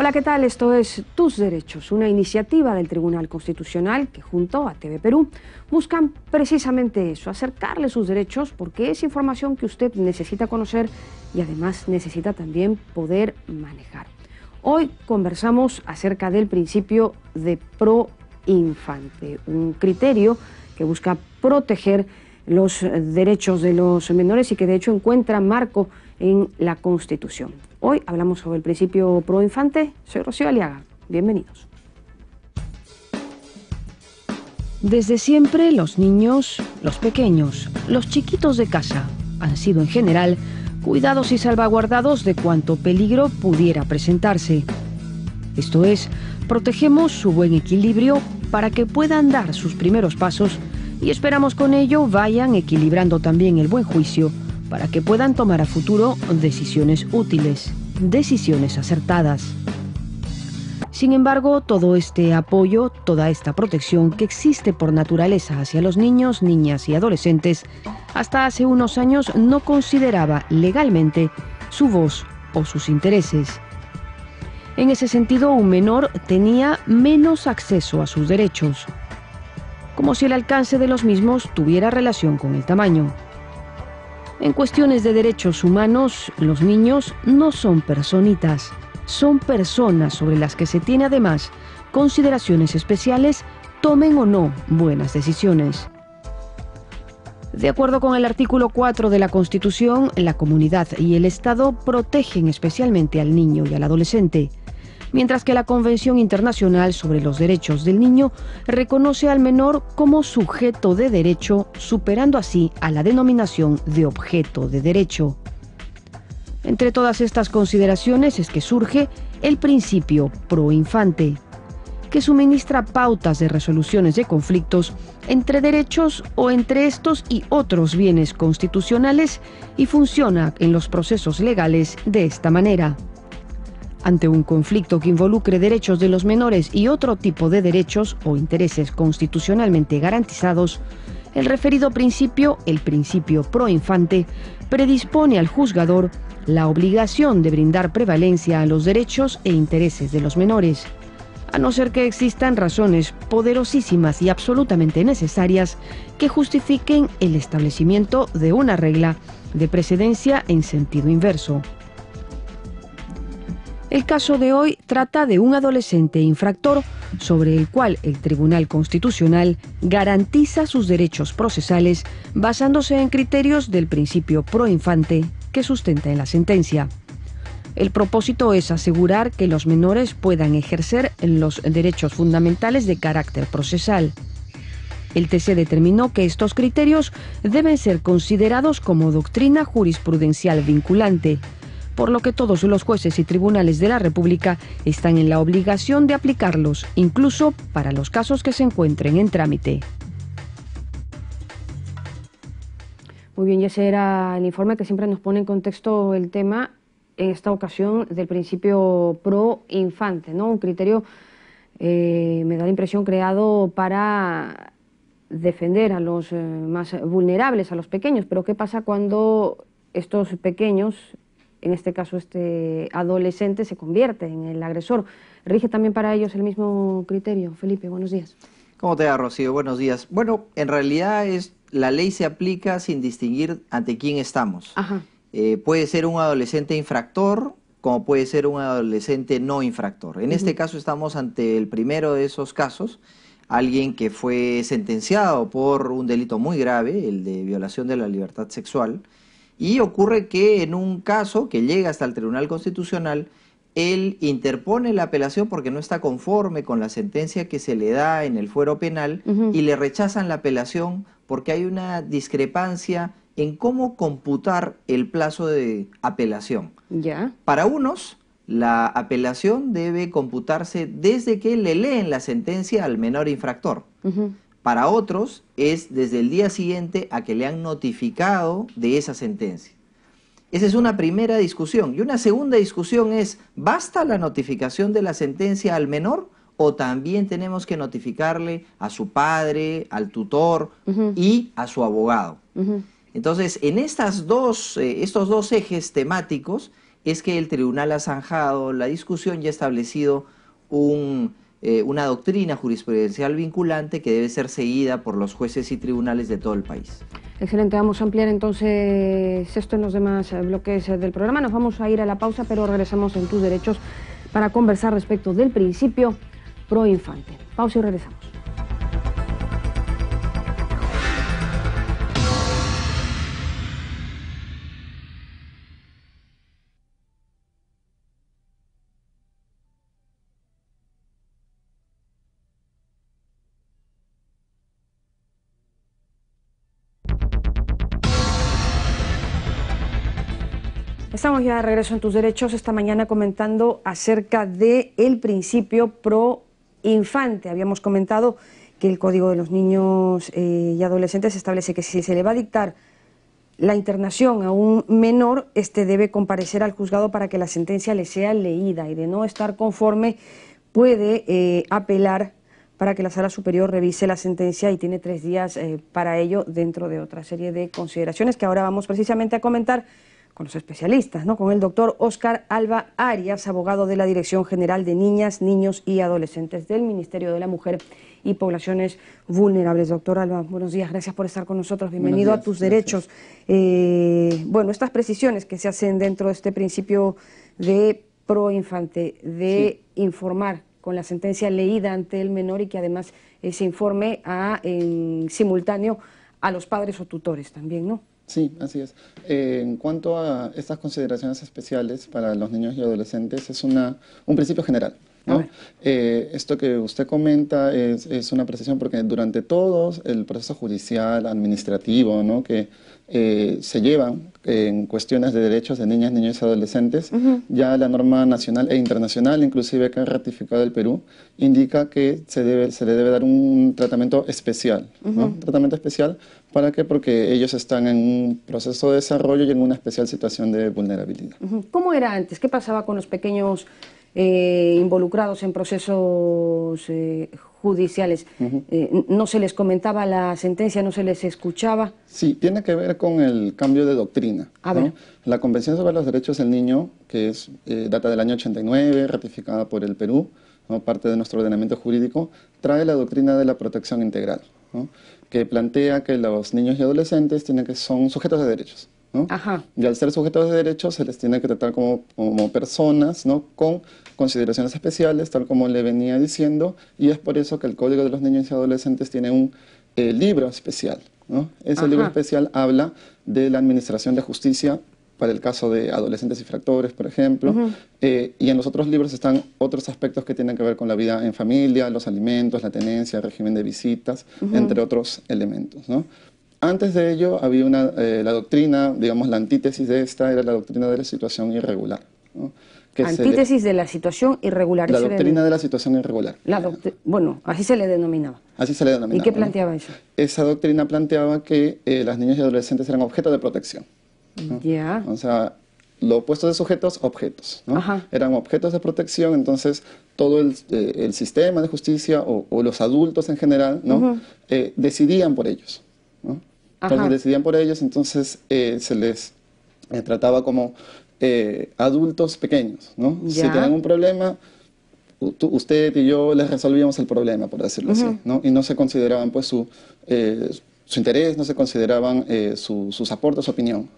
Hola, ¿qué tal? Esto es Tus Derechos, una iniciativa del Tribunal Constitucional que junto a TV Perú buscan precisamente eso, acercarle sus derechos porque es información que usted necesita conocer y además necesita también poder manejar. Hoy conversamos acerca del principio de pro infante, un criterio que busca proteger los derechos de los menores y que de hecho encuentra marco en la Constitución. Hoy hablamos sobre el principio pro infante. Soy Rocío Aliaga. Bienvenidos. Desde siempre los niños, los pequeños, los chiquitos de casa han sido en general cuidados y salvaguardados de cuanto peligro pudiera presentarse. Esto es, protegemos su buen equilibrio para que puedan dar sus primeros pasos y esperamos con ello vayan equilibrando también el buen juicio para que puedan tomar a futuro decisiones útiles, decisiones acertadas. Sin embargo, todo este apoyo, toda esta protección que existe por naturaleza hacia los niños, niñas y adolescentes, hasta hace unos años no consideraba legalmente su voz o sus intereses. En ese sentido, un menor tenía menos acceso a sus derechos, como si el alcance de los mismos tuviera relación con el tamaño. En cuestiones de derechos humanos, los niños no son personitas, son personas sobre las que se tiene además consideraciones especiales, tomen o no buenas decisiones. De acuerdo con el artículo 4 de la Constitución, la comunidad y el Estado protegen especialmente al niño y al adolescente mientras que la Convención Internacional sobre los Derechos del Niño reconoce al menor como sujeto de derecho, superando así a la denominación de objeto de derecho. Entre todas estas consideraciones es que surge el principio pro infante, que suministra pautas de resoluciones de conflictos entre derechos o entre estos y otros bienes constitucionales y funciona en los procesos legales de esta manera. Ante un conflicto que involucre derechos de los menores y otro tipo de derechos o intereses constitucionalmente garantizados, el referido principio, el principio pro infante, predispone al juzgador la obligación de brindar prevalencia a los derechos e intereses de los menores, a no ser que existan razones poderosísimas y absolutamente necesarias que justifiquen el establecimiento de una regla de precedencia en sentido inverso. El caso de hoy trata de un adolescente infractor sobre el cual el Tribunal Constitucional garantiza sus derechos procesales basándose en criterios del principio pro infante que sustenta en la sentencia. El propósito es asegurar que los menores puedan ejercer los derechos fundamentales de carácter procesal. El TC determinó que estos criterios deben ser considerados como doctrina jurisprudencial vinculante por lo que todos los jueces y tribunales de la República están en la obligación de aplicarlos, incluso para los casos que se encuentren en trámite. Muy bien, y ese era el informe que siempre nos pone en contexto el tema, en esta ocasión, del principio pro infante, ¿no? Un criterio, eh, me da la impresión, creado para defender a los eh, más vulnerables, a los pequeños. Pero ¿qué pasa cuando estos pequeños en este caso este adolescente, se convierte en el agresor. ¿Rige también para ellos el mismo criterio? Felipe, buenos días. ¿Cómo te va, Rocío? Buenos días. Bueno, en realidad es la ley se aplica sin distinguir ante quién estamos. Eh, puede ser un adolescente infractor como puede ser un adolescente no infractor. En este caso estamos ante el primero de esos casos, alguien que fue sentenciado por un delito muy grave, el de violación de la libertad sexual, y ocurre que en un caso que llega hasta el Tribunal Constitucional, él interpone la apelación porque no está conforme con la sentencia que se le da en el fuero penal y le rechazan la apelación porque hay una discrepancia en cómo computar el plazo de apelación. Ya. Para unos, la apelación debe computarse desde que le leen la sentencia al menor infractor. Para otros es desde el día siguiente a que le han notificado de esa sentencia. Esa es una primera discusión. Y una segunda discusión es, ¿basta la notificación de la sentencia al menor o también tenemos que notificarle a su padre, al tutor y a su abogado? Entonces, en estas dos, eh, estos dos ejes temáticos es que el tribunal ha zanjado la discusión y ha establecido un, eh, una doctrina jurisprudencial vinculante que debe ser seguida por los jueces y tribunales de todo el país. Excelente, vamos a ampliar entonces esto en los demás bloques del programa. Nos vamos a ir a la pausa, pero regresamos en tus derechos para conversar respecto del principio pro infante. Pausa y regresamos. Estamos ya de regreso en tus derechos esta mañana comentando acerca del el principio pro infante. Habíamos comentado que el Código de los Niños eh, y Adolescentes establece que si se le va a dictar la internación a un menor, este debe comparecer al juzgado para que la sentencia le sea leída y de no estar conforme puede eh, apelar para que la sala superior revise la sentencia y tiene tres días eh, para ello dentro de otra serie de consideraciones que ahora vamos precisamente a comentar con los especialistas, ¿no? con el doctor Oscar Alba Arias, abogado de la Dirección General de Niñas, Niños y Adolescentes del Ministerio de la Mujer y Poblaciones Vulnerables. Doctor Alba, buenos días, gracias por estar con nosotros, bienvenido a tus derechos. Eh, bueno, estas precisiones que se hacen dentro de este principio de pro infante, de informar con la sentencia leída ante el menor y que además se informe a, en simultáneo a los padres o tutores también, ¿no? Sí, así es. Eh, en cuanto a estas consideraciones especiales para los niños y adolescentes, es una, un principio general. Eh, esto que usted comenta es, es, una precisión porque durante todo el proceso judicial, administrativo, ¿no? que eh, se llevan en cuestiones de derechos de niñas, niños y adolescentes, ya la norma nacional e internacional, inclusive que ha ratificado el Perú, indica que se, debe, se le debe dar un tratamiento especial. ¿no? Tratamiento especial, ¿para qué? Porque ellos están en un proceso de desarrollo y en una especial situación de vulnerabilidad. ¿Cómo era antes? ¿Qué pasaba con los pequeños eh, involucrados en procesos eh, judiciales. Eh, ¿No se les comentaba la sentencia, no se les escuchaba? Sí, tiene que ver con el cambio de doctrina. La Convención sobre los Derechos del Niño, que es data del año 89, ratificada por el Perú, parte de nuestro ordenamiento jurídico, trae la doctrina de la protección integral, que plantea que los niños y adolescentes tienen que, son sujetos de derechos. Y al ser sujetos de derechos se les tiene que tratar como, como personas, ¿no? Con consideraciones especiales, tal como le venía diciendo, y es por eso que el Código de los Niños y Adolescentes tiene un eh, libro especial, ¿no? Ese libro especial habla de la administración de justicia para el caso de adolescentes infractores, por ejemplo, eh, y en los otros libros están otros aspectos que tienen que ver con la vida en familia, los alimentos, la tenencia, el régimen de visitas, entre otros elementos, ¿no? Antes de ello había una, eh, la doctrina, digamos la antítesis de esta era la doctrina de la situación irregular. antítesis de la situación irregular. La doctrina de la situación irregular. bueno, así se le denominaba. Así se le denominaba. ¿Y qué planteaba eso? Esa doctrina planteaba que eh, las niñas y adolescentes eran objeto de protección. Ya. O sea, lo opuesto de sujetos, objetos. Eran objetos de protección, entonces todo el, eh, sistema de justicia o, los adultos en general ¿no? decidían por ellos. Entonces decidían por ellos, entonces eh, se les eh, trataba como eh, adultos pequeños, ¿no? Si tenían un problema, usted y yo les resolvíamos el problema, por decirlo así, ¿no? Y no se consideraban pues su, su interés, no se consideraban sus aportes, su opinión.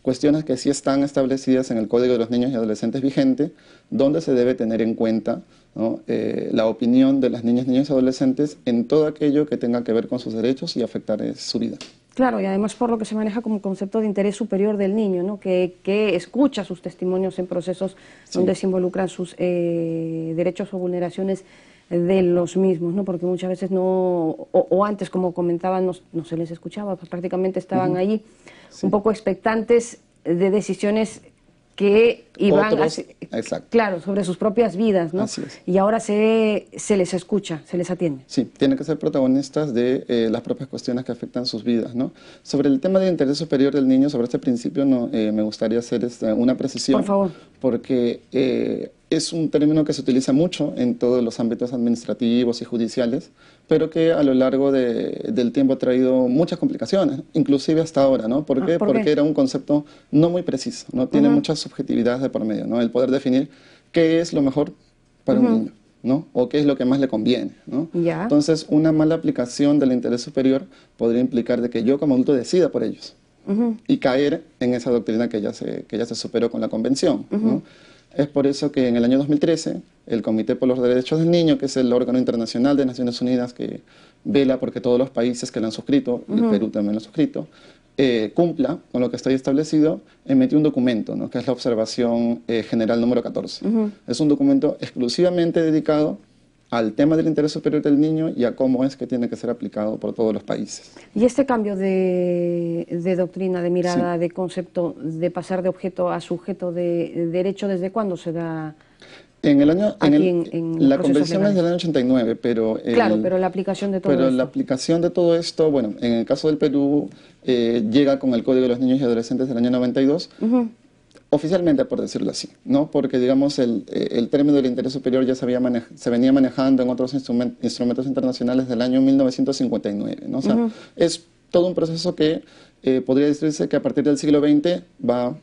Cuestiones que sí están establecidas en el Código de los Niños y Adolescentes vigente, donde se debe tener en cuenta la opinión de las niñas, niños y adolescentes en todo aquello que tenga que ver con sus derechos y afectar su vida. Claro, y además por lo que se maneja como concepto de interés superior del niño, ¿no? que, escucha sus testimonios en procesos donde se involucran sus eh, derechos o vulneraciones de los mismos, ¿no? porque muchas veces no, o, antes, como comentaban, no, se les escuchaba, prácticamente estaban allí un poco expectantes de decisiones que iban claro, sobre sus propias vidas, ¿no? Y ahora se, se les escucha, se les atiende. Sí, tienen que ser protagonistas de eh, las propias cuestiones que afectan sus vidas, ¿no? Sobre el tema del interés superior del niño, sobre este principio no, eh, me gustaría hacer esta, una precisión. Por favor. Porque eh, es un término que se utiliza mucho en todos los ámbitos administrativos y judiciales, pero que a lo largo del tiempo ha traído muchas complicaciones, inclusive hasta ahora, ¿no? ¿Por, ah, qué? Porque era un concepto no muy preciso, no tiene muchas subjetividades de por medio, ¿no? El poder definir qué es lo mejor para un niño. ¿no? O qué es lo que más le conviene, ¿no? Entonces, una mala aplicación del interés superior podría implicar de que yo como adulto decida por ellos y caer en esa doctrina que ya se, que ya se superó con la convención, Es por eso que en el año 2013 el Comité por los Derechos del Niño, que es el órgano internacional de Naciones Unidas que vela porque todos los países que lo han suscrito, el Perú también lo ha suscrito, eh, cumpla con lo que está establecido, emitió un documento, ¿no? que es la Observación eh, General número 14. Es un documento exclusivamente dedicado al tema del interés superior del niño y a cómo es que tiene que ser aplicado por todos los países. ¿Y este cambio de, doctrina, de mirada, de concepto, de pasar de objeto a sujeto de derecho, desde cuándo se da? En el año, en, la convención es del año 89, pero... claro, pero la aplicación de todo pero la aplicación de todo esto, bueno, en el caso del Perú, eh, llega con el Código de los Niños y Adolescentes del año 92, oficialmente por decirlo así, ¿no? Porque, digamos, el, eh, el término del interés superior ya se, había se venía manejando en otros instrumentos internacionales del año 1959, ¿no? O sea, es todo un proceso que eh, podría decirse que a partir del siglo XX va,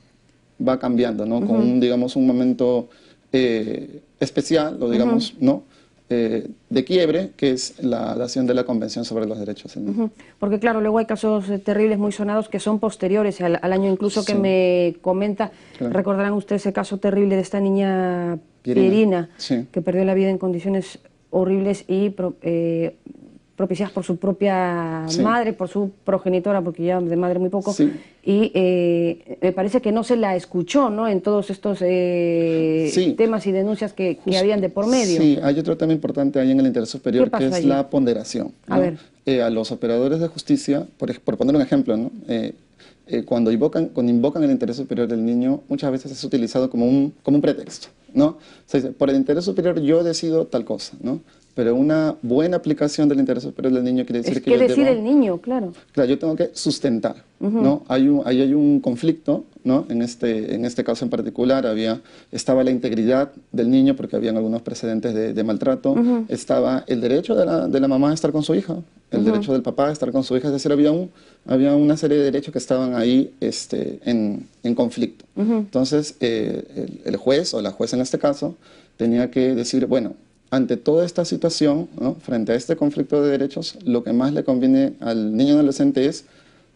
va cambiando, ¿no? Con, un, digamos, un momento eh, especial, o digamos, ¿no? Eh, de quiebre, que es la dación de la Convención sobre los Derechos. Porque claro, luego hay casos eh, terribles muy sonados que son posteriores al, año incluso que me comenta. Recordarán ustedes ese caso terrible de esta niña Pierina, que perdió la vida en condiciones horribles y propiciadas por su propia madre, por su progenitora, porque ya de madre muy poco, y eh, me parece que no se la escuchó ¿no? en todos estos eh, temas y denuncias que, habían de por medio. Sí, hay otro tema importante ahí en el interés superior, que es la ponderación. A, ver. Eh, a los operadores de justicia, por, por poner un ejemplo, ¿no? cuando, invocan, cuando invocan el interés superior del niño, muchas veces es utilizado como un, como un pretexto. ¿no? por el interés superior yo decido tal cosa, ¿no? Pero una buena aplicación del interés superior del niño quiere decir que... ¿Qué decir el niño, claro? Claro, yo tengo que sustentar, ¿no? Hay un, ahí hay un conflicto, ¿no? En este, en este caso en particular había, estaba la integridad del niño porque habían algunos precedentes de, maltrato, estaba el derecho de la, de la, mamá a estar con su hija, el derecho del papá a estar con su hija, es decir, había, un, había una serie de derechos que estaban ahí este, en, en conflicto. Entonces, eh, el, el juez o la jueza en este caso tenía que decir, bueno, ante toda esta situación, frente a este conflicto de derechos, lo que más le conviene al niño adolescente es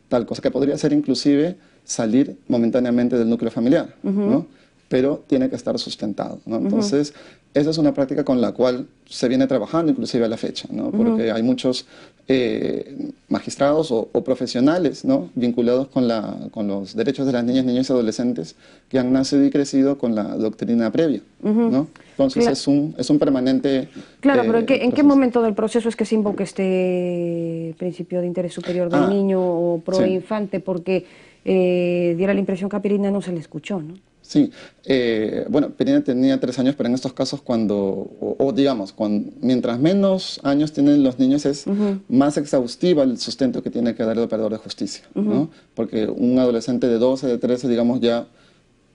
tal cosa que podría ser inclusive salir momentáneamente del núcleo familiar, ¿no? pero tiene que estar sustentado. Entonces, esa es una práctica con la cual se viene trabajando inclusive a la fecha, ¿no? porque hay muchos eh, magistrados o, profesionales ¿no? vinculados con, la, con los derechos de las niñas, niños y adolescentes que han nacido y crecido con la doctrina previa. ¿no? Entonces es, un, es un permanente... Claro, pero ¿en qué, ¿en qué, momento del proceso es que se invoca este principio de interés superior del ah, niño o pro infante? Porque eh, diera la impresión que a Pirina no se le escuchó, ¿no? Sí, eh, bueno, Pirina tenía tres años, pero en estos casos cuando, o, digamos, mientras menos años tienen los niños es más exhaustiva el sustento que tiene que dar el operador de justicia, ¿no? Porque un adolescente de 12, de 13, digamos, ya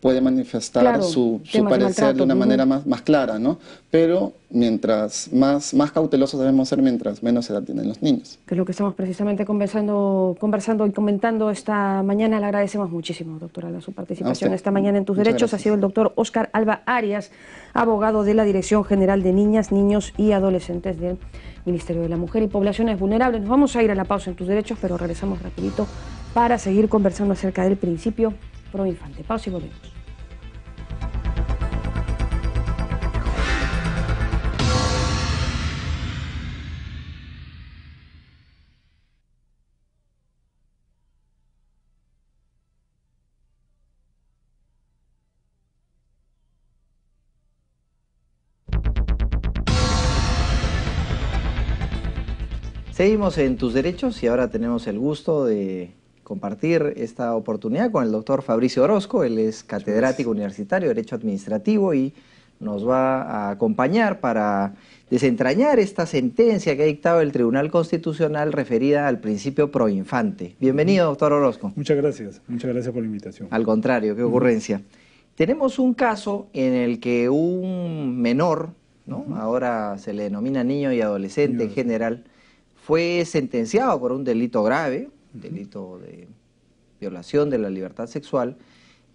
puede manifestar su, parecer de una manera más, más clara, ¿no? Pero mientras más, más cautelosos debemos ser mientras menos edad tienen los niños. Que es lo que estamos precisamente conversando, conversando y comentando esta mañana. Le agradecemos muchísimo, doctora, su participación esta mañana en Tus Derechos. Ha sido el doctor Oscar Alba Arias, abogado de la Dirección General de Niñas, Niños y Adolescentes del Ministerio de la Mujer y Poblaciones Vulnerables. Nos vamos a ir a la pausa en Tus Derechos, pero regresamos rapidito para seguir conversando acerca del principio pro infante. Pausa y volvemos. Seguimos en tus derechos y ahora tenemos el gusto de compartir esta oportunidad con el doctor Fabricio Orozco. Él es catedrático universitario de Derecho Administrativo y nos va a acompañar para desentrañar esta sentencia que ha dictado el Tribunal Constitucional referida al principio proinfante. Bienvenido, doctor Orozco. Muchas gracias, muchas gracias por la invitación. Al contrario, qué ocurrencia. Tenemos un caso en el que un menor, ¿no? ahora se le denomina niño y adolescente en general, fue sentenciado por un delito grave, delito de violación de la libertad sexual,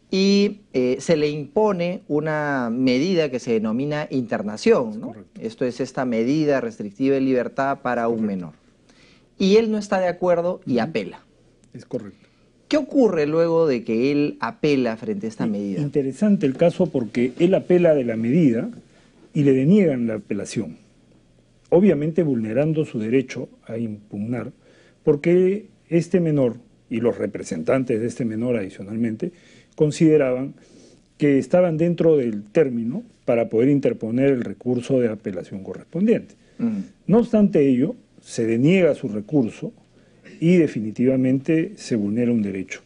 y eh, se le impone una medida que se denomina internación. ¿no? Esto es esta medida restrictiva de libertad para un menor. Y él no está de acuerdo y apela. Es correcto. ¿Qué ocurre luego de que él apela frente a esta medida? Interesante el caso porque él apela de la medida y le deniegan la apelación, obviamente vulnerando su derecho a impugnar, porque este menor y los representantes de este menor adicionalmente consideraban que estaban dentro del término para poder interponer el recurso de apelación correspondiente. No obstante ello, se deniega su recurso y definitivamente se vulnera un derecho.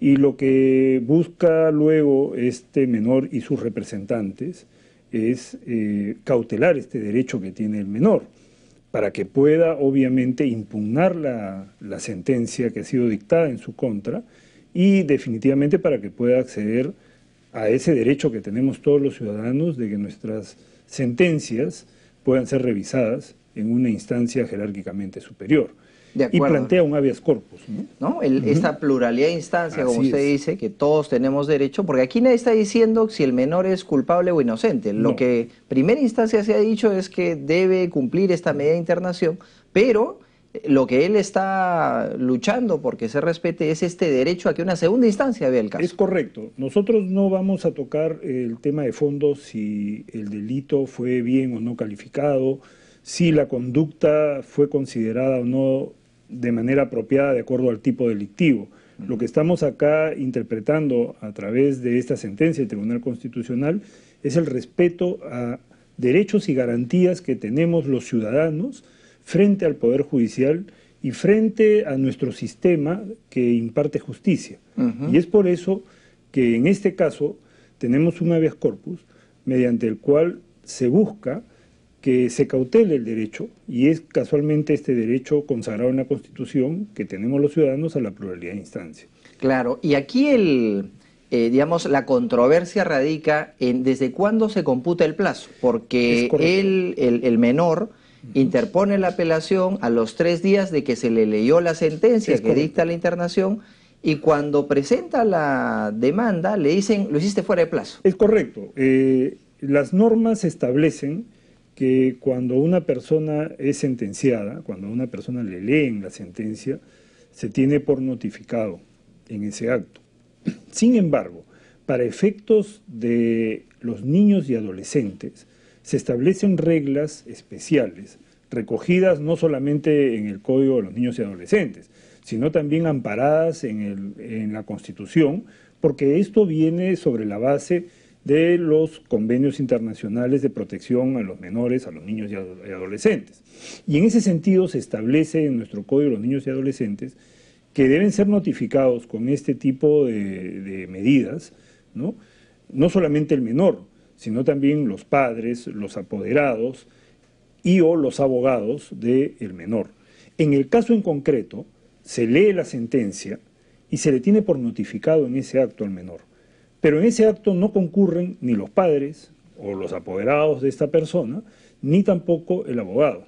Y lo que busca luego este menor y sus representantes es eh, cautelar este derecho que tiene el menor, para que pueda obviamente impugnar la, la sentencia que ha sido dictada en su contra y definitivamente para que pueda acceder a ese derecho que tenemos todos los ciudadanos de que nuestras sentencias puedan ser revisadas en una instancia jerárquicamente superior. Y plantea un habeas corpus. ¿no? Esta pluralidad de instancias, como usted dice, que todos tenemos derecho, porque aquí nadie está diciendo si el menor es culpable o inocente. Lo que primera instancia se ha dicho es que debe cumplir esta medida de internación, pero lo que él está luchando porque se respete es este derecho a que una segunda instancia vea el caso. Es correcto. Nosotros no vamos a tocar el tema de fondo si el delito fue bien o no calificado, si la conducta fue considerada o no de manera apropiada de acuerdo al tipo delictivo. Lo que estamos acá interpretando a través de esta sentencia del Tribunal Constitucional es el respeto a derechos y garantías que tenemos los ciudadanos frente al Poder Judicial y frente a nuestro sistema que imparte justicia. Y es por eso que en este caso tenemos un habeas corpus mediante el cual se busca que se cautele el derecho, y es casualmente este derecho consagrado en la Constitución que tenemos los ciudadanos a la pluralidad de instancias. Claro, y aquí el, eh, digamos, la controversia radica en desde cuándo se computa el plazo, porque él, el menor, interpone la apelación a los tres días de que se le leyó la sentencia que dicta la internación y cuando presenta la demanda le dicen, lo hiciste fuera de plazo. Es correcto. Eh, las normas establecen que cuando una persona es sentenciada, cuando a una persona le leen la sentencia, se tiene por notificado en ese acto. Sin embargo, para efectos de los niños y adolescentes, se establecen reglas especiales recogidas no solamente en el Código de los Niños y Adolescentes, sino también amparadas en, en la Constitución, porque esto viene sobre la base de los convenios internacionales de protección a los menores, a los niños y adolescentes. Y en ese sentido se establece en nuestro Código de los Niños y Adolescentes que deben ser notificados con este tipo de, medidas, ¿no? no solamente el menor, sino también los padres, los apoderados y o los abogados del menor. En el caso en concreto, se lee la sentencia y se le tiene por notificado en ese acto al menor. Pero en ese acto no concurren ni los padres o los apoderados de esta persona, ni tampoco el abogado.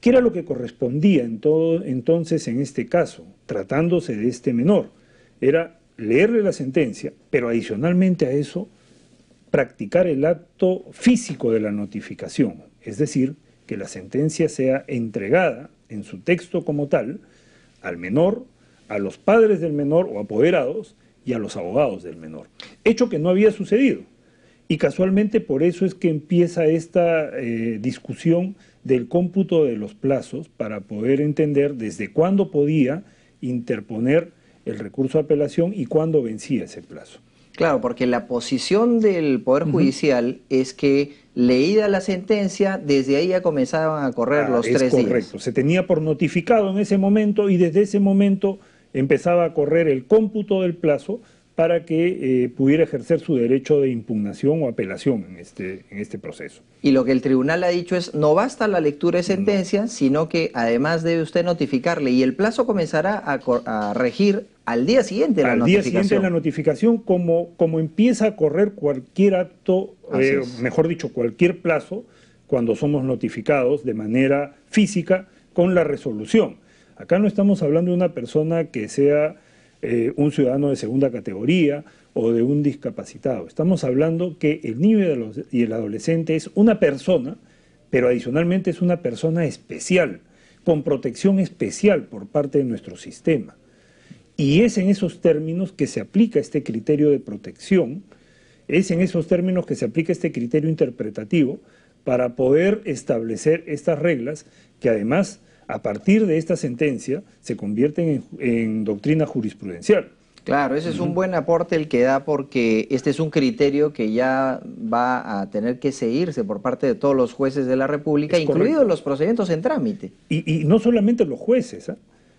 ¿Qué era lo que correspondía entonces en este caso, tratándose de este menor? Era leerle la sentencia, pero adicionalmente a eso practicar el acto físico de la notificación, es decir, que la sentencia sea entregada en su texto como tal al menor, a los padres del menor o apoderados y a los abogados del menor. Hecho que no había sucedido. Y casualmente por eso es que empieza esta eh, discusión del cómputo de los plazos para poder entender desde cuándo podía interponer el recurso de apelación y cuándo vencía ese plazo. Claro, porque la posición del Poder Judicial es que leída la sentencia, desde ahí ya comenzaban a correr ah, los tres días. Correcto, se tenía por notificado en ese momento y desde ese momento empezaba a correr el cómputo del plazo para que eh, pudiera ejercer su derecho de impugnación o apelación en este, en este proceso. Y lo que el tribunal ha dicho es, no basta la lectura de sentencia, sino que además debe usted notificarle y el plazo comenzará a, regir al día siguiente de la notificación. Al día siguiente de la notificación, como, como empieza a correr cualquier acto, eh, mejor dicho, cualquier plazo, cuando somos notificados de manera física con la resolución. Acá no estamos hablando de una persona que sea eh, un ciudadano de segunda categoría o de un discapacitado. Estamos hablando que el niño y el adolescente es una persona, pero adicionalmente es una persona especial, con protección especial por parte de nuestro sistema. Y es en esos términos que se aplica este criterio de protección, es en esos términos que se aplica este criterio interpretativo para poder establecer estas reglas que además a partir de esta sentencia se convierten en, doctrina jurisprudencial. Claro, ese es un buen aporte el que da porque este es un criterio que ya va a tener que seguirse por parte de todos los jueces de la República, incluidos los procedimientos en trámite. Y, no solamente los jueces, ¿ah?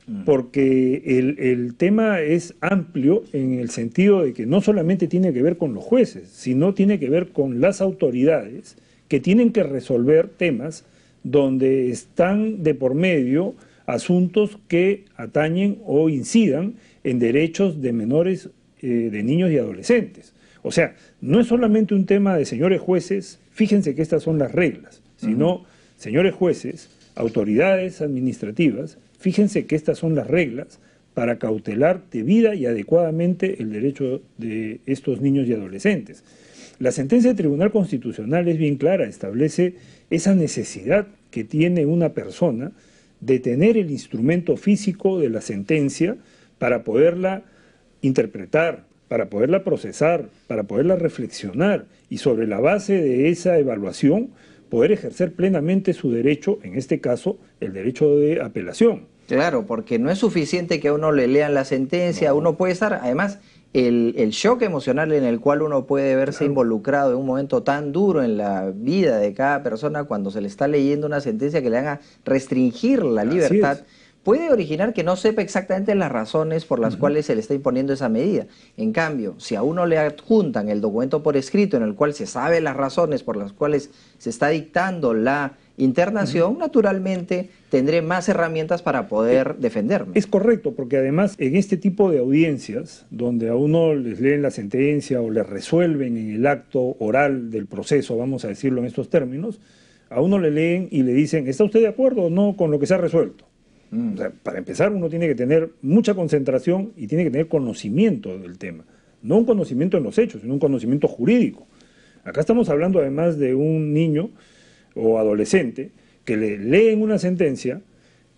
mm. porque el, el, tema es amplio en el sentido de que no solamente tiene que ver con los jueces, sino tiene que ver con las autoridades que tienen que resolver temas donde están de por medio asuntos que atañen o incidan en derechos de menores, eh, de niños y adolescentes. O sea, no es solamente un tema de señores jueces, fíjense que estas son las reglas, sino, señores jueces, autoridades administrativas, fíjense que estas son las reglas para cautelar debida y adecuadamente el derecho de estos niños y adolescentes. La sentencia del Tribunal Constitucional es bien clara, establece esa necesidad que tiene una persona de tener el instrumento físico de la sentencia para poderla interpretar, para poderla procesar, para poderla reflexionar y sobre la base de esa evaluación poder ejercer plenamente su derecho, en este caso, el derecho de apelación. Claro, porque no es suficiente que a uno le lean la sentencia, uno puede estar, además, el, el, shock emocional en el cual uno puede verse involucrado en un momento tan duro en la vida de cada persona cuando se le está leyendo una sentencia que le haga restringir la libertad, puede originar que no sepa exactamente las razones por las cuales se le está imponiendo esa medida. En cambio, si a uno le adjuntan el documento por escrito en el cual se sabe las razones por las cuales se está dictando la internación, naturalmente tendré más herramientas para poder defenderme. Es correcto, porque además en este tipo de audiencias, donde a uno les leen la sentencia o le resuelven en el acto oral del proceso, vamos a decirlo en estos términos, a uno le leen y le dicen, ¿está usted de acuerdo o no con lo que se ha resuelto? Mm. para empezar, uno tiene que tener mucha concentración y tiene que tener conocimiento del tema. No un conocimiento en los hechos, sino un conocimiento jurídico. Acá estamos hablando además de un niño o adolescente que le leen una sentencia,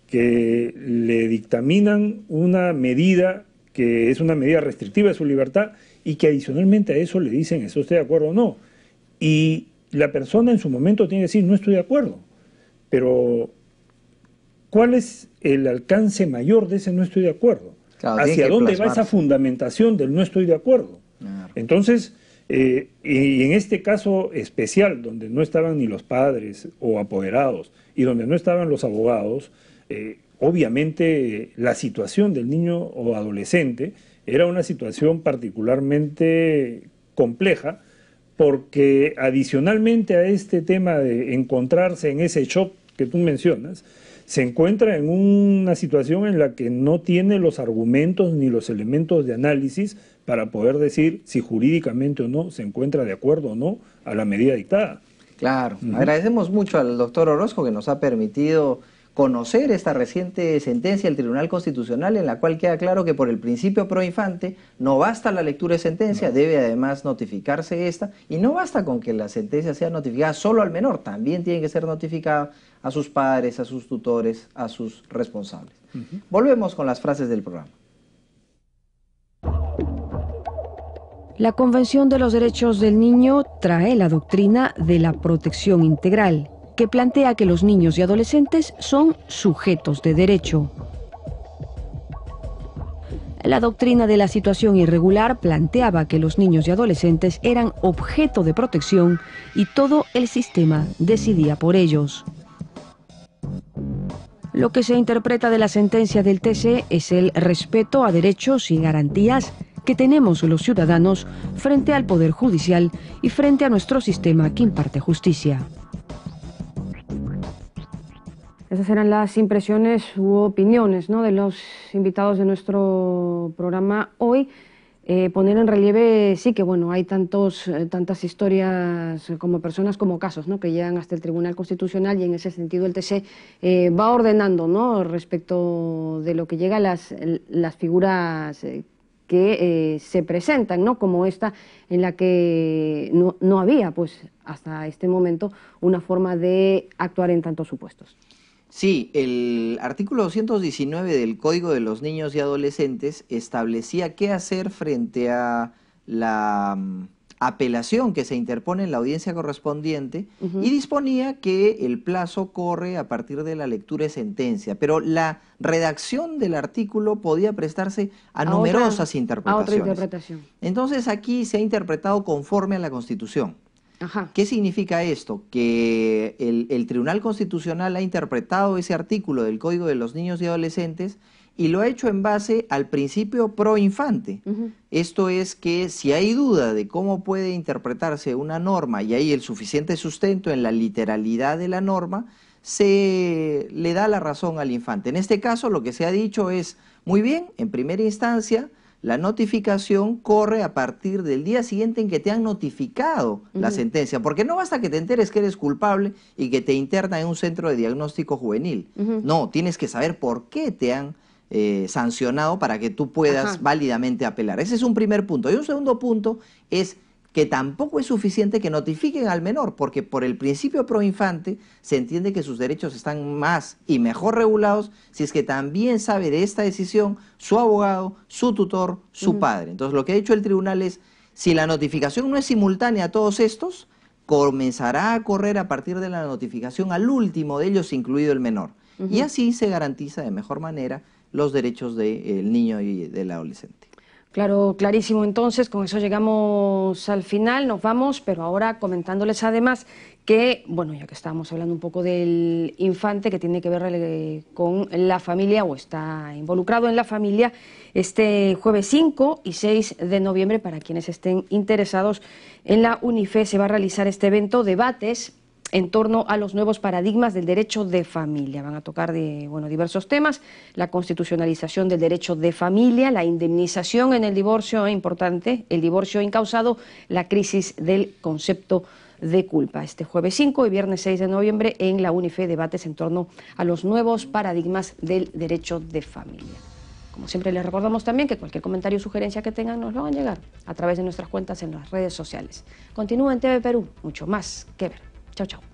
que le dictaminan una medida que es una medida restrictiva de su libertad y que adicionalmente a eso le dicen, ¿está usted de acuerdo o no? Y la persona en su momento tiene que decir, no estoy de acuerdo. Pero, ¿cuál es el alcance mayor de ese no estoy de acuerdo? ¿Hacia dónde va esa fundamentación del no estoy de acuerdo? Entonces, eh, y en este caso especial, donde no estaban ni los padres o apoderados y donde no estaban los abogados, eh, obviamente la situación del niño o adolescente era una situación particularmente compleja porque adicionalmente a este tema de encontrarse en ese shock que tú mencionas, se encuentra en una situación en la que no tiene los argumentos ni los elementos de análisis para poder decir si jurídicamente o no se encuentra de acuerdo o no a la medida dictada. Claro, agradecemos mucho al doctor Orozco que nos ha permitido conocer esta reciente sentencia del Tribunal Constitucional en la cual queda claro que por el principio pro infante no basta la lectura de sentencia, debe además notificarse esta y no basta con que la sentencia sea notificada solo al menor, también tiene que ser notificada a sus padres, a sus tutores, a sus responsables. Volvemos con las frases del programa. La Convención de los Derechos del Niño trae la doctrina de la protección integral, que plantea que los niños y adolescentes son sujetos de derecho. La doctrina de la situación irregular planteaba que los niños y adolescentes eran objeto de protección y todo el sistema decidía por ellos. Lo que se interpreta de la sentencia del TC es el respeto a derechos y garantías que tenemos los ciudadanos frente al Poder Judicial y frente a nuestro sistema que imparte justicia. Esas eran las impresiones u opiniones de los invitados de nuestro programa hoy. Eh, poner en relieve, sí que bueno, hay tantos, eh, tantas historias como personas como casos ¿no? que llegan hasta el Tribunal Constitucional y en ese sentido el TC eh, va ordenando ¿no? respecto de lo que llega a las, las figuras que se presentan, ¿no? como esta en la que no, no había pues, hasta este momento una forma de actuar en tantos supuestos. Sí, el artículo 219 del Código de los Niños y Adolescentes establecía qué hacer frente a la mm, apelación que se interpone en la audiencia correspondiente y disponía que el plazo corre a partir de la lectura de sentencia, pero la redacción del artículo podía prestarse a, numerosas interpretaciones. interpretación. Entonces aquí se ha interpretado conforme a la Constitución. ¿Qué significa esto? Que el, Tribunal Constitucional ha interpretado ese artículo del Código de los Niños y Adolescentes y lo ha hecho en base al principio pro infante. Esto es que si hay duda de cómo puede interpretarse una norma y hay el suficiente sustento en la literalidad de la norma, se le da la razón al infante. En este caso lo que se ha dicho es, muy bien, en primera instancia, la notificación corre a partir del día siguiente en que te han notificado la sentencia, porque no basta que te enteres que eres culpable y que te interna en un centro de diagnóstico juvenil. No, tienes que saber por qué te han eh, sancionado para que tú puedas válidamente apelar. Ese es un primer punto. Y un segundo punto es que tampoco es suficiente que notifiquen al menor, porque por el principio pro infante se entiende que sus derechos están más y mejor regulados si es que también sabe de esta decisión su abogado, su tutor, su padre. Entonces lo que ha dicho el tribunal es, si la notificación no es simultánea a todos estos, comenzará a correr a partir de la notificación al último de ellos, incluido el menor. Y así se garantiza de mejor manera los derechos del niño y del adolescente. Claro, clarísimo. Entonces, con eso llegamos al final, nos vamos, pero ahora comentándoles además que, bueno, ya que estábamos hablando un poco del infante que tiene que ver eh, con la familia o está involucrado en la familia, este jueves 5 y 6 de noviembre, para quienes estén interesados en la UNIFE, se va a realizar este evento, debates en torno a los nuevos paradigmas del derecho de familia. Van a tocar de, bueno, diversos temas, la constitucionalización del derecho de familia, la indemnización en el divorcio, es importante, el divorcio incausado, la crisis del concepto de culpa. Este jueves 5 y viernes 6 de noviembre en la UNIFE debates en torno a los nuevos paradigmas del derecho de familia. Como siempre les recordamos también que cualquier comentario o sugerencia que tengan nos lo hagan llegar a través de nuestras cuentas en las redes sociales. Continúa en TV Perú, mucho más que ver. Chao, chao.